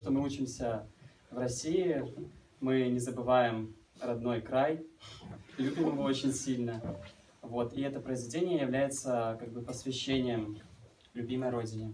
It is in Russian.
что мы учимся в России, мы не забываем родной край, любим его очень сильно. Вот, и это произведение является как бы посвящением любимой родине.